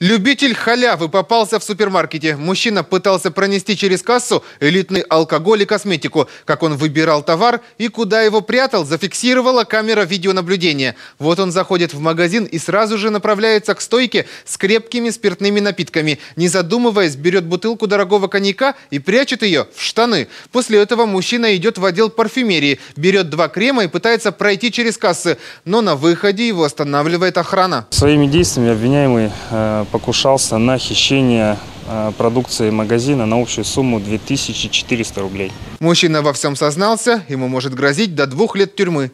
Любитель халявы попался в супермаркете. Мужчина пытался пронести через кассу элитный алкоголь и косметику. Как он выбирал товар и куда его прятал, зафиксировала камера видеонаблюдения. Вот он заходит в магазин и сразу же направляется к стойке с крепкими спиртными напитками. Не задумываясь, берет бутылку дорогого коньяка и прячет ее в штаны. После этого мужчина идет в отдел парфюмерии, берет два крема и пытается пройти через кассы. Но на выходе его останавливает охрана. Своими действиями обвиняемый э, покушался на хищение э, продукции магазина на общую сумму 2400 рублей. Мужчина во всем сознался, ему может грозить до двух лет тюрьмы.